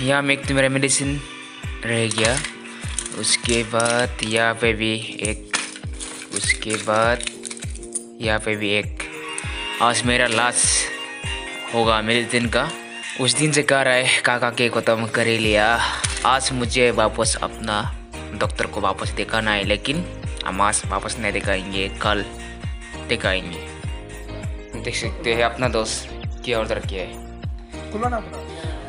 यहाँ में एक तो मेरा मेडिसिन रह गया। उसके बाद यहाँ पे भी एक, उसके बाद यहाँ पे भी एक। आज मेरा लास्ट होगा मेरे दिन का। उस दिन से कह रहा है, काका के खत्म कर ही लिया। आज मुझे वापस अपना डॉक्टर को वापस दिखाना है, लेकिन हम आज वापस नहीं दिखाएँगे, कल दिखाएँगे। देख सकते हैं, अपना दोस्त क्या ऑर्डर किया है।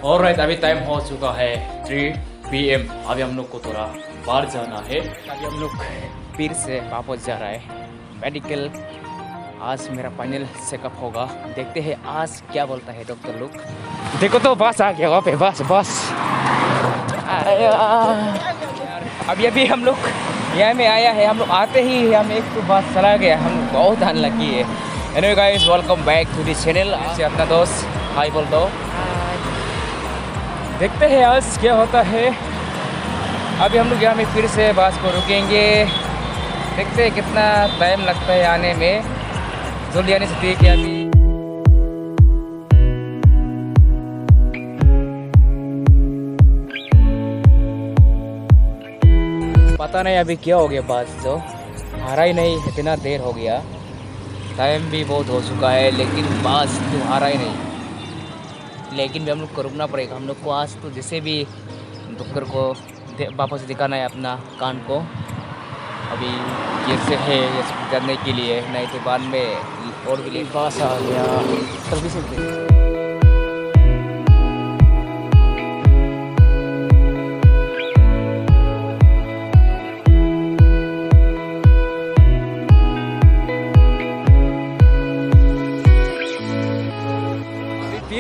और राइट अभी टाइम हो चुका है थ्री पी एम अभी हम लोग को थोड़ा बाहर जाना है। अभी हम लोग फिर से वापस जा रहा है। मेडिकल आज मेरा फाइनल चेकअप होगा। देखते हैं आज क्या बोलता है डॉक्टर लोग। देखो तो बस आ गया, वहाँ पे बस बस। अभी अभी हम लोग यहाँ में आया है। हम लोग आते ही हम एक तो बस चला गया। हम बहुत अनलकी है। Anyway guys welcome back to this channel अपना दोस्त हाय बोल दो। देखते हैं आज क्या होता है। अभी हम लोग यहाँ में फिर से बस को रुकेंगे। देखते हैं कितना टाइम लगता है आने में। जल्दी आने से है अभी। पता नहीं अभी क्या हो गया बस जो आ रहा ही नहीं, इतना देर हो गया। टाइम भी बहुत हो चुका है, लेकिन बस तो रहा ही नहीं। लेकिन भी हम लोग को रुकना पड़ेगा। हम लोग को आज तो जैसे भी डॉक्टर को वापस दिखाना है अपना कान को। अभी जैसे है, ये सब के लिए, नहीं तो बाद में और भी लेट पास आ गया। सर्विस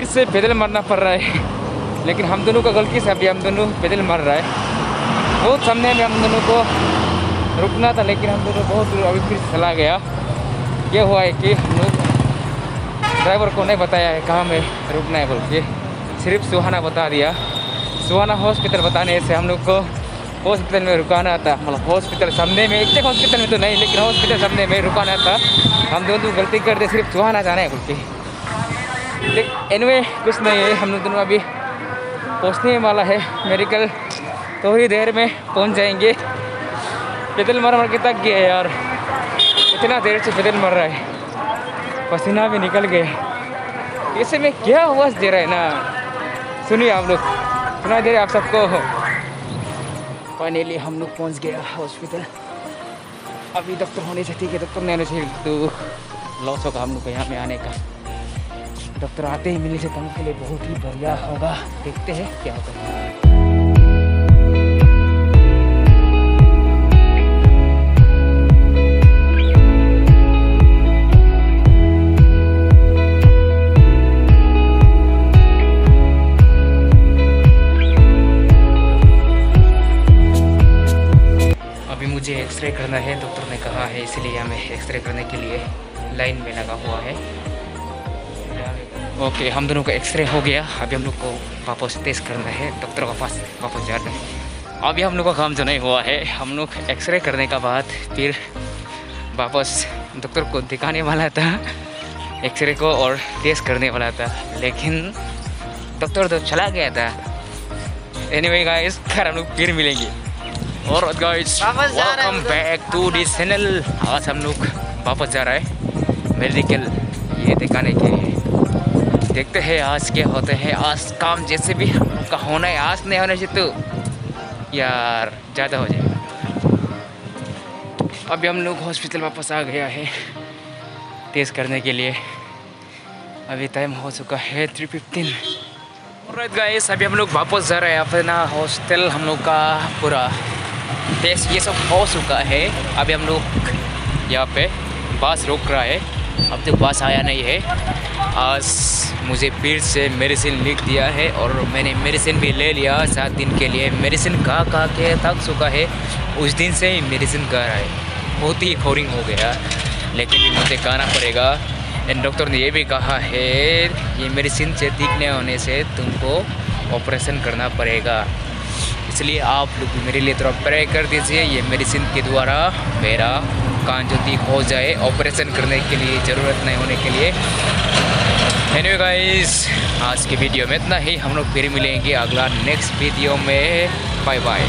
फिर से पैदल मरना पड़ रहा है। लेकिन हम दोनों का गलती से अभी हम दोनों पैदल मर रहा है। बहुत सामने में हम दोनों को रुकना था, लेकिन हम दोनों बहुत दूर अभी फिर चला गया। ये हुआ है कि हम लोग ड्राइवर को नहीं बताया है कहाँ में रुकना है बोल के। सिर्फ़ सुहाना बता दिया। सुहाना हॉस्पिटल बताने से हम लोग को हॉस्पिटल में रुकाना था। मतलब हॉस्पिटल सामने में, एक हॉस्पिटल में तो नहीं, लेकिन हॉस्पिटल सामने में रुकाना था। हम दोनों गलती करते सिर्फ़ सुहाना जाना है बोल के। एनवे कुछ नहीं है, हम लोग दोनों अभी पहुँचने वाला है मेडिकल थोड़ी देर में पहुँच जाएँगे। पैदल मर मर के तक गए यार। इतना देर से पैदल मर रहा है। पसीना भी निकल गए ऐसे में क्या आवाज़ दे रहा है ना? सुनिए आप लोग। सुना दे रहे आप सबको। फाइनली हम लोग पहुँच गया हॉस्पिटल अभी डॉक्टर होने से ठीक है डॉक्टर नहीं आने से तो लॉस होगा हम लोग को यहाँ में आने का। डॉक्टर आते ही मिलने से तुम के लिए बहुत ही बढ़िया होगा। देखते हैं क्या होता है। मुझे एक्सरे करना है, डॉक्टर ने कहा है, इसलिए हमें एक्सरे करने के लिए लाइन में लगा हुआ है। ओके हम दोनों का एक्सरे हो गया। अभी हम लोग को वापस टेस्ट करना है। डॉक्टर के पास वापस जा रहे हैं। अभी हम लोग का काम जो नहीं हुआ है हम लोग एक्सरे करने का बाद फिर वापस डॉक्टर को दिखाने वाला था एक्सरे को और टेस्ट करने वाला था। लेकिन डॉक्टर तो चला गया था। एनीवे गाइस खैर हम लोग फिर मिलेंगे। और guys welcome back to this channel आज हम लोग वापस जा रहा है। मेडिकल ये दिखाने के लिए। देखते हैं, आज क्या होते हैं, आज काम जैसे भी का होना है, आज नहीं होना चाहिए तो यार, ज़्यादा हो जाएगा। अभी हम लोग हॉस्पिटल वापस आ गया है टेस्ट करने के लिए। अभी टाइम हो चुका है थ्री फिफ्टीन गाइस अभी हम लोग वापस जा रहे हैं अपना हॉस्टल हम लोग का पूरा टेस्ट ये सब हो चुका है। अभी हम लोग यहाँ पे बस रोक रहा है। अब तक बस आया नहीं है। आज मुझे फिर से मेडिसिन लिख दिया है और मैंने मेडिसिन भी ले लिया सात दिन के लिए। मेडिसिन खा खा के थक चुका है? उस दिन से ही मेडिसिन खा रहा है बहुत ही बोरिंग हो गया। लेकिन भी मुझे खाना पड़ेगा। एंड डॉक्टर ने ये भी कहा है, ये मेडिसिन से नहीं होने से तुमको ऑपरेशन करना पड़ेगा। इसलिए आप लोग मेरे लिए थोड़ा प्रे कर दीजिए। ये मेडिसिन के द्वारा मेरा कान जो ठीक हो जाए ऑपरेशन करने के लिए, ज़रूरत नहीं होने के लिए। एनीवे गाइस आज के वीडियो में इतना ही। हम लोग फिर मिलेंगे अगला नेक्स्ट वीडियो में। Bye bye